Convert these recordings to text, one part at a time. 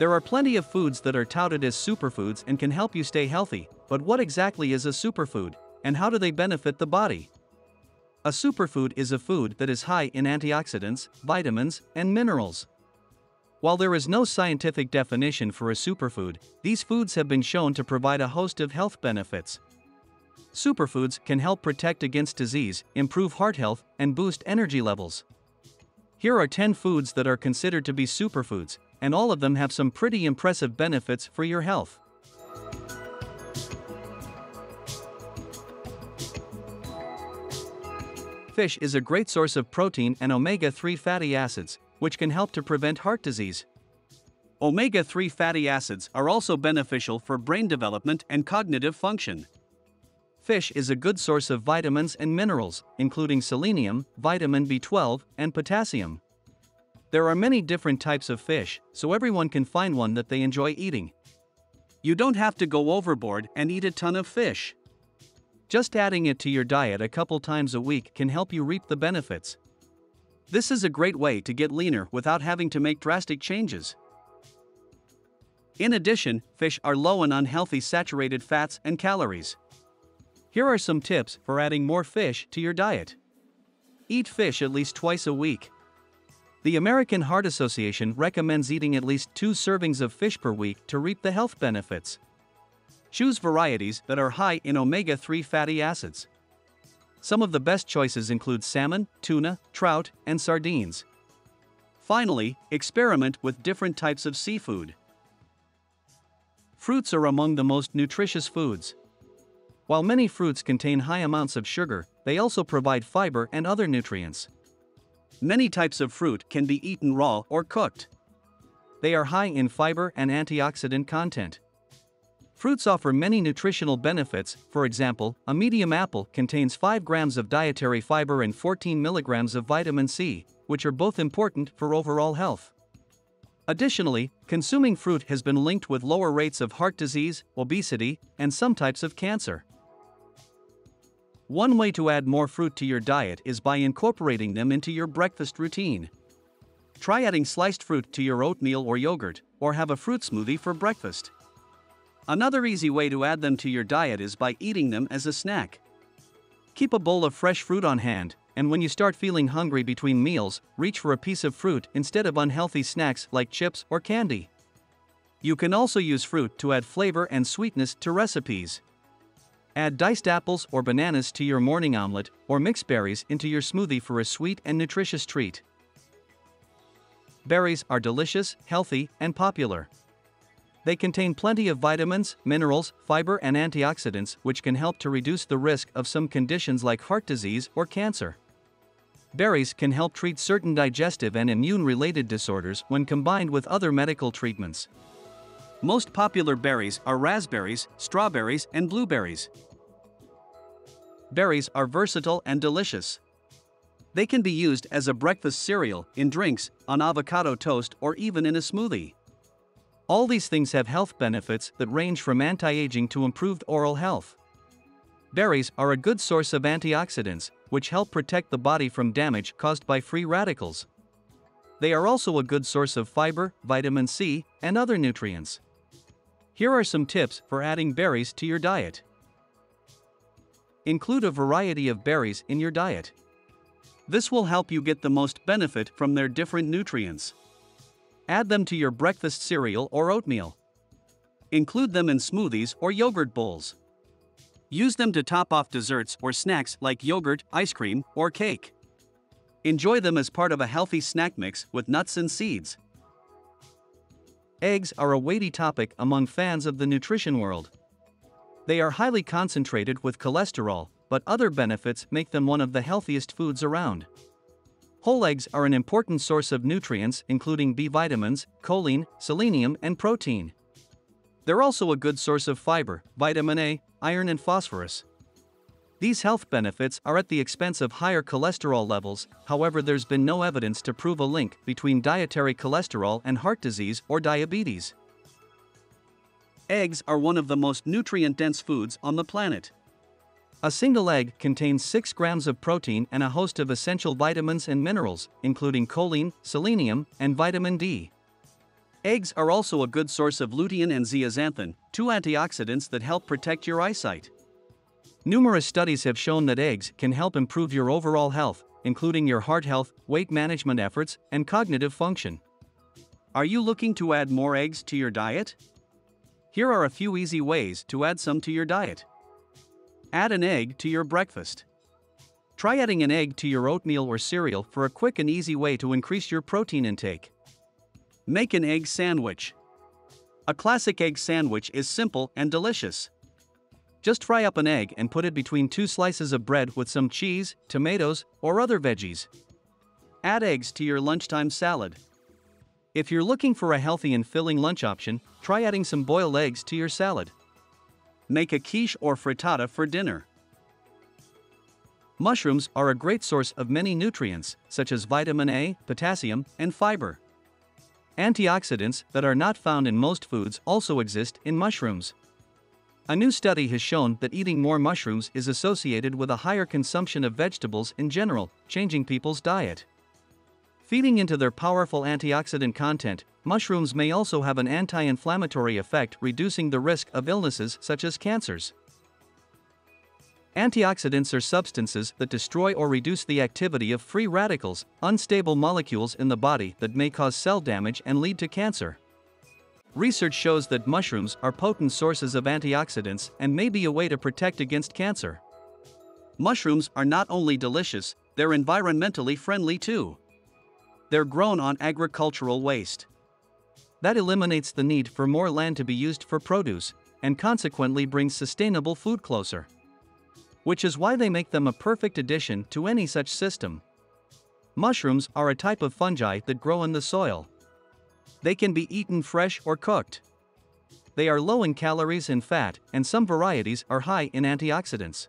There are plenty of foods that are touted as superfoods and can help you stay healthy, but what exactly is a superfood, and how do they benefit the body? A superfood is a food that is high in antioxidants, vitamins, and minerals. While there is no scientific definition for a superfood, these foods have been shown to provide a host of health benefits. Superfoods can help protect against disease, improve heart health, and boost energy levels. Here are 10 foods that are considered to be superfoods, and all of them have some pretty impressive benefits for your health. Fish is a great source of protein and omega 3 fatty acids, which can help to prevent heart disease. Omega 3 fatty acids are also beneficial for brain development and cognitive function. Fish is a good source of vitamins and minerals, including selenium, vitamin B12, and potassium. There are many different types of fish, so everyone can find one that they enjoy eating. You don't have to go overboard and eat a ton of fish. Just adding it to your diet a couple times a week can help you reap the benefits. This is a great way to get leaner without having to make drastic changes. In addition, fish are low in unhealthy saturated fats and calories. Here are some tips for adding more fish to your diet. Eat fish at least twice a week. The American Heart Association recommends eating at least two servings of fish per week to reap the health benefits. Choose varieties that are high in omega 3 fatty acids. Some of the best choices include salmon, tuna, trout, and sardines. Finally, experiment with different types of seafood. Fruits are among the most nutritious foods. While many fruits contain high amounts of sugar, they also provide fiber and other nutrients. Many types of fruit can be eaten raw or cooked. They are high in fiber and antioxidant content. Fruits offer many nutritional benefits, for example, a medium apple contains 5 grams of dietary fiber and 14 milligrams of vitamin C, which are both important for overall health. Additionally, consuming fruit has been linked with lower rates of heart disease, obesity, and some types of cancer. One way to add more fruit to your diet is by incorporating them into your breakfast routine. Try adding sliced fruit to your oatmeal or yogurt, or have a fruit smoothie for breakfast. Another easy way to add them to your diet is by eating them as a snack. Keep a bowl of fresh fruit on hand, and when you start feeling hungry between meals, reach for a piece of fruit instead of unhealthy snacks like chips or candy. You can also use fruit to add flavor and sweetness to recipes. Add diced apples or bananas to your morning omelet, or mix berries into your smoothie for a sweet and nutritious treat. Berries are delicious, healthy, and popular. They contain plenty of vitamins, minerals, fiber, and antioxidants which can help to reduce the risk of some conditions like heart disease or cancer. Berries can help treat certain digestive and immune related disorders when combined with other medical treatments. Most popular berries are raspberries, strawberries, and blueberries. Berries are versatile and delicious. They can be used as a breakfast cereal, in drinks, on avocado toast, or even in a smoothie. All these things have health benefits that range from anti aging to improved oral health. Berries are a good source of antioxidants, which help protect the body from damage caused by free radicals. They are also a good source of fiber, vitamin C, and other nutrients. Here are some tips for adding berries to your diet. Include a variety of berries in your diet. This will help you get the most benefit from their different nutrients. Add them to your breakfast cereal or oatmeal. Include them in smoothies or yogurt bowls. Use them to top off desserts or snacks like yogurt, ice cream, or cake. Enjoy them as part of a healthy snack mix with nuts and seeds. Eggs are a weighty topic among fans of the nutrition world. They are highly concentrated with cholesterol, but other benefits make them one of the healthiest foods around. Whole eggs are an important source of nutrients including B vitamins, choline, selenium, and protein. They're also a good source of fiber, vitamin A, iron, and phosphorus. These health benefits are at the expense of higher cholesterol levels, however, there's been no evidence to prove a link between dietary cholesterol and heart disease or diabetes. Eggs are one of the most nutrient dense foods on the planet. A single egg contains 6 grams of protein and a host of essential vitamins and minerals, including choline, selenium, and vitamin D. Eggs are also a good source of lutein and zeaxanthin, two antioxidants that help protect your eyesight. Numerous studies have shown that eggs can help improve your overall health, including your heart health, weight management efforts, and cognitive function. Are you looking to add more eggs to your diet? Here are a few easy ways to add some to your diet. Add an egg to your breakfast. Try adding an egg to your oatmeal or cereal for a quick and easy way to increase your protein intake. Make an egg sandwich. A classic egg sandwich is simple and delicious. Just fry up an egg and put it between two slices of bread with some cheese, tomatoes, or other veggies. Add eggs to your lunchtime salad. If you're looking for a healthy and filling lunch option, try adding some boiled eggs to your salad. Make a quiche or frittata for dinner. Mushrooms are a great source of many nutrients, such as vitamin A, potassium, and fiber. Antioxidants that are not found in most foods also exist in mushrooms. A new study has shown that eating more mushrooms is associated with a higher consumption of vegetables in general, changing people's diet. Feeding into their powerful antioxidant content, mushrooms may also have an anti inflammatory effect, reducing the risk of illnesses such as cancers. Antioxidants are substances that destroy or reduce the activity of free radicals, unstable molecules in the body that may cause cell damage and lead to cancer. Research shows that mushrooms are potent sources of antioxidants and may be a way to protect against cancer. Mushrooms are not only delicious, they're environmentally friendly too. They're grown on agricultural waste. That eliminates the need for more land to be used for produce, and consequently brings sustainable food closer. Which is why they make them a perfect addition to any such system. Mushrooms are a type of fungi that grow in the soil. They can be eaten fresh or cooked. They are low in calories and fat, and some varieties are high in antioxidants.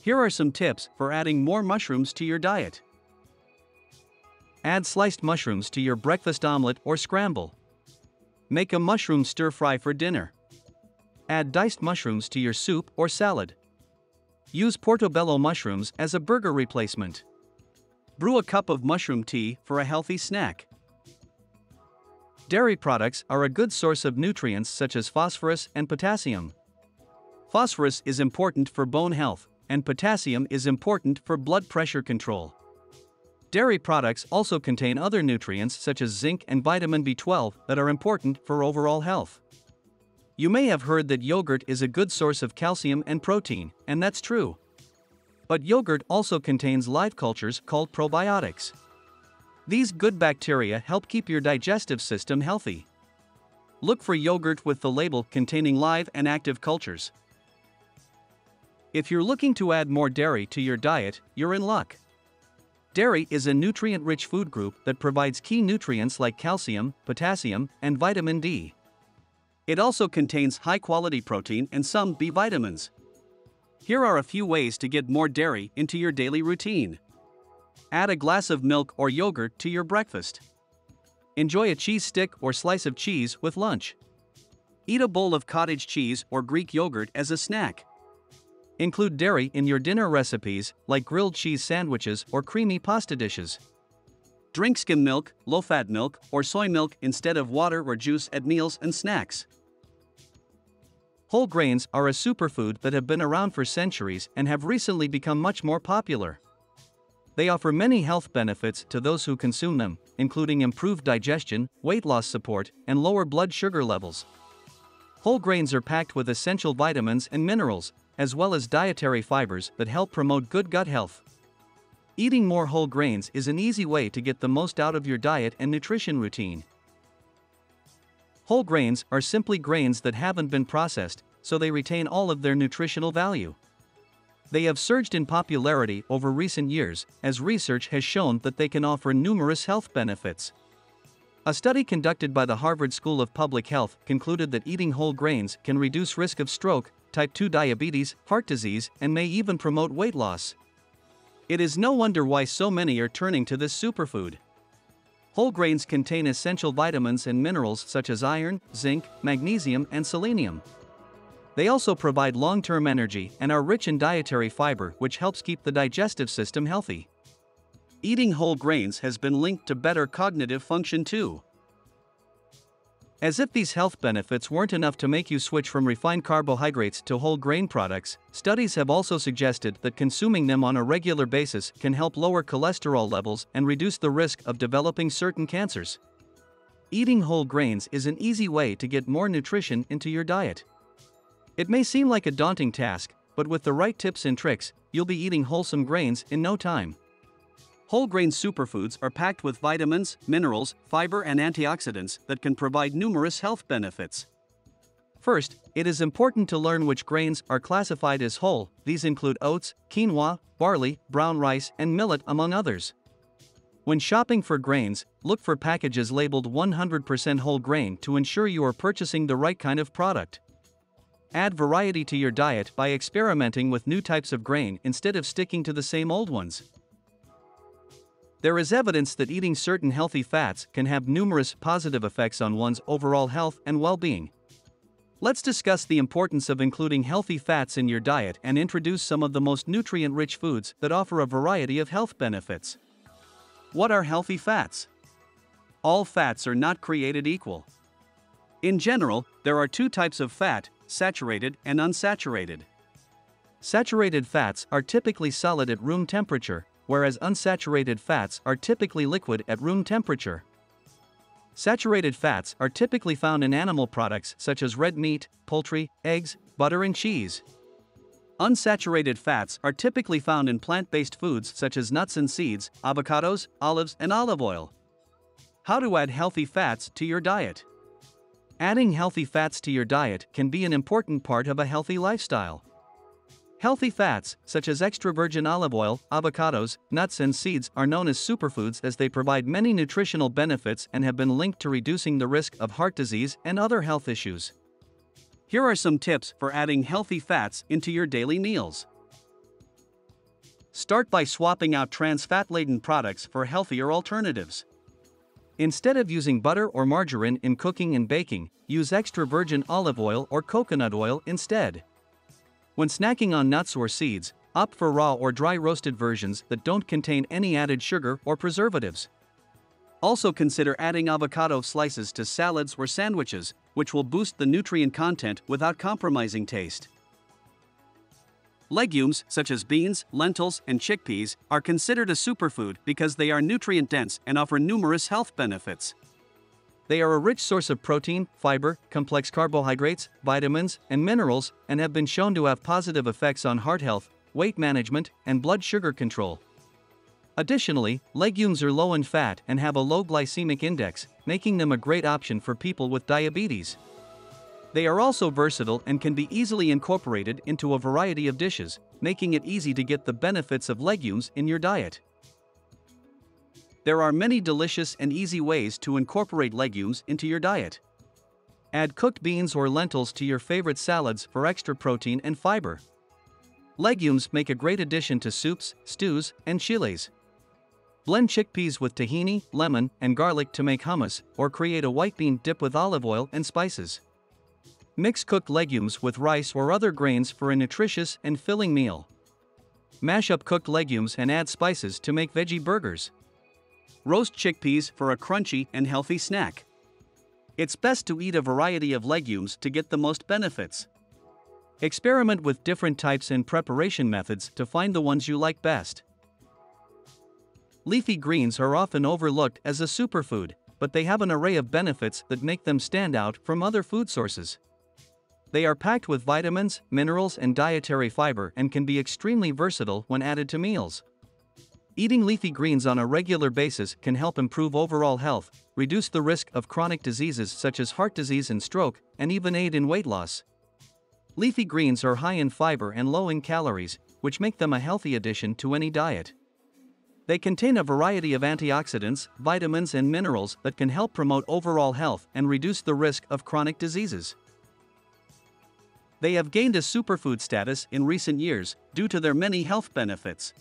Here are some tips for adding more mushrooms to your diet. Add sliced mushrooms to your breakfast omelet or scramble. Make a mushroom stir fry for dinner. Add diced mushrooms to your soup or salad. Use portobello mushrooms as a burger replacement. Brew a cup of mushroom tea for a healthy snack. Dairy products are a good source of nutrients such as phosphorus and potassium. Phosphorus is important for bone health, and potassium is important for blood pressure control. Dairy products also contain other nutrients such as zinc and vitamin B12 that are important for overall health. You may have heard that yogurt is a good source of calcium and protein, and that's true. But yogurt also contains live cultures called probiotics. These good bacteria help keep your digestive system healthy. Look for yogurt with the label containing live and active cultures. If you're looking to add more dairy to your diet, you're in luck. Dairy is a nutrient rich food group that provides key nutrients like calcium, potassium, and vitamin D. It also contains high quality protein and some B vitamins. Here are a few ways to get more dairy into your daily routine. Add a glass of milk or yogurt to your breakfast. Enjoy a cheese stick or slice of cheese with lunch. Eat a bowl of cottage cheese or Greek yogurt as a snack. Include dairy in your dinner recipes, like grilled cheese sandwiches or creamy pasta dishes. Drink skim milk, low fat milk, or soy milk instead of water or juice at meals and snacks. Whole grains are a superfood that have been around for centuries and have recently become much more popular. They offer many health benefits to those who consume them, including improved digestion, weight loss support, and lower blood sugar levels. Whole grains are packed with essential vitamins and minerals, as well as dietary fibers that help promote good gut health. Eating more whole grains is an easy way to get the most out of your diet and nutrition routine. Whole grains are simply grains that haven't been processed, so they retain all of their nutritional value. They have surged in popularity over recent years, as research has shown that they can offer numerous health benefits. A study conducted by the Harvard School of Public Health concluded that eating whole grains can reduce risk of stroke, type 2 diabetes, heart disease, and may even promote weight loss. It is no wonder why so many are turning to this superfood. Whole grains contain essential vitamins and minerals such as iron, zinc, magnesium, and selenium. They also provide long term energy and are rich in dietary fiber, which helps keep the digestive system healthy. Eating whole grains has been linked to better cognitive function too. As if these health benefits weren't enough to make you switch from refined carbohydrates to whole grain products, studies have also suggested that consuming them on a regular basis can help lower cholesterol levels and reduce the risk of developing certain cancers. Eating whole grains is an easy way to get more nutrition into your diet. It may seem like a daunting task, but with the right tips and tricks, you'll be eating wholesome grains in no time. Whole grain superfoods are packed with vitamins, minerals, fiber, and antioxidants that can provide numerous health benefits. First, it is important to learn which grains are classified as whole. These include oats, quinoa, barley, brown rice, and millet, among others. When shopping for grains, look for packages labeled 100% whole grain to ensure you are purchasing the right kind of product. Add variety to your diet by experimenting with new types of grain instead of sticking to the same old ones. There is evidence that eating certain healthy fats can have numerous positive effects on one's overall health and well being. Let's discuss the importance of including healthy fats in your diet and introduce some of the most nutrient rich foods that offer a variety of health benefits. What are healthy fats? All fats are not created equal. In general, there are two types of fat saturated and unsaturated. Saturated fats are typically solid at room temperature, whereas unsaturated fats are typically liquid at room temperature. Saturated fats are typically found in animal products such as red meat, poultry, eggs, butter, and cheese. Unsaturated fats are typically found in plant based foods such as nuts and seeds, avocados, olives, and olive oil. How to add healthy fats to your diet? Adding healthy fats to your diet can be an important part of a healthy lifestyle. Healthy fats, such as extra virgin olive oil, avocados, nuts, and seeds, are known as superfoods as they provide many nutritional benefits and have been linked to reducing the risk of heart disease and other health issues. Here are some tips for adding healthy fats into your daily meals. Start by swapping out trans fat laden products for healthier alternatives. Instead of using butter or margarine in cooking and baking, use extra virgin olive oil or coconut oil instead. When snacking on nuts or seeds, opt for raw or dry roasted versions that don't contain any added sugar or preservatives. Also consider adding avocado slices to salads or sandwiches, which will boost the nutrient content without compromising taste. Legumes, such as beans, lentils, and chickpeas, are considered a superfood because they are nutrient dense and offer numerous health benefits. They are a rich source of protein, fiber, complex carbohydrates, vitamins, and minerals, and have been shown to have positive effects on heart health, weight management, and blood sugar control. Additionally, legumes are low in fat and have a low glycemic index, making them a great option for people with diabetes. They are also versatile and can be easily incorporated into a variety of dishes, making it easy to get the benefits of legumes in your diet. There are many delicious and easy ways to incorporate legumes into your diet. Add cooked beans or lentils to your favorite salads for extra protein and fiber. Legumes make a great addition to soups, stews, and chiles. Blend chickpeas with tahini, lemon, and garlic to make hummus, or create a white bean dip with olive oil and spices. Mix cooked legumes with rice or other grains for a nutritious and filling meal. Mash up cooked legumes and add spices to make veggie burgers. Roast chickpeas for a crunchy and healthy snack. It's best to eat a variety of legumes to get the most benefits. Experiment with different types and preparation methods to find the ones you like best. Leafy greens are often overlooked as a superfood, but they have an array of benefits that make them stand out from other food sources. They are packed with vitamins, minerals, and dietary fiber and can be extremely versatile when added to meals. Eating leafy greens on a regular basis can help improve overall health, reduce the risk of chronic diseases such as heart disease and stroke, and even aid in weight loss. Leafy greens are high in fiber and low in calories, which make them a healthy addition to any diet. They contain a variety of antioxidants, vitamins, and minerals that can help promote overall health and reduce the risk of chronic diseases. They have gained a superfood status in recent years due to their many health benefits.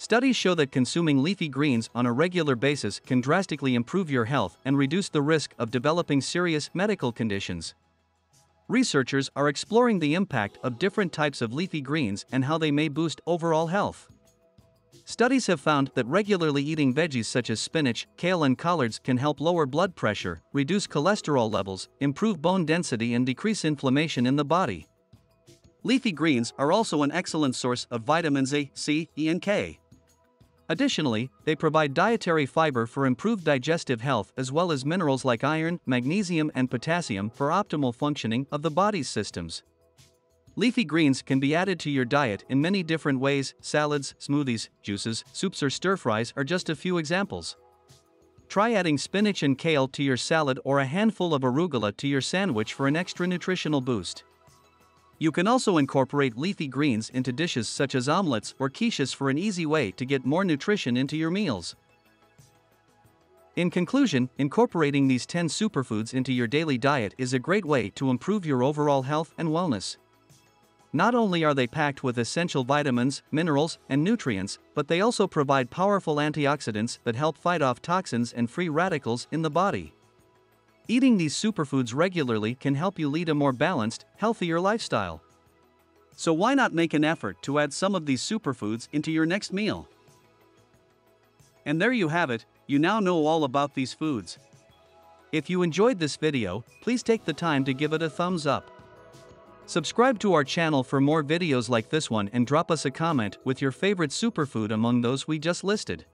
Studies show that consuming leafy greens on a regular basis can drastically improve your health and reduce the risk of developing serious medical conditions. Researchers are exploring the impact of different types of leafy greens and how they may boost overall health. Studies have found that regularly eating veggies such as spinach, kale, and collards can help lower blood pressure, reduce cholesterol levels, improve bone density, and decrease inflammation in the body. Leafy greens are also an excellent source of vitamins A, C, E, and K. Additionally, they provide dietary fiber for improved digestive health as well as minerals like iron, magnesium, and potassium for optimal functioning of the body's systems. Leafy greens can be added to your diet in many different ways salads, smoothies, juices, soups, or stir fries are just a few examples. Try adding spinach and kale to your salad or a handful of arugula to your sandwich for an extra nutritional boost. You can also incorporate leafy greens into dishes such as omelets or quiches for an easy way to get more nutrition into your meals. In conclusion, incorporating these 10 superfoods into your daily diet is a great way to improve your overall health and wellness. Not only are they packed with essential vitamins, minerals, and nutrients, but they also provide powerful antioxidants that help fight off toxins and free radicals in the body. Eating these superfoods regularly can help you lead a more balanced, healthier lifestyle. So, why not make an effort to add some of these superfoods into your next meal? And there you have it, you now know all about these foods. If you enjoyed this video, please take the time to give it a thumbs up. Subscribe to our channel for more videos like this one and drop us a comment with your favorite superfood among those we just listed.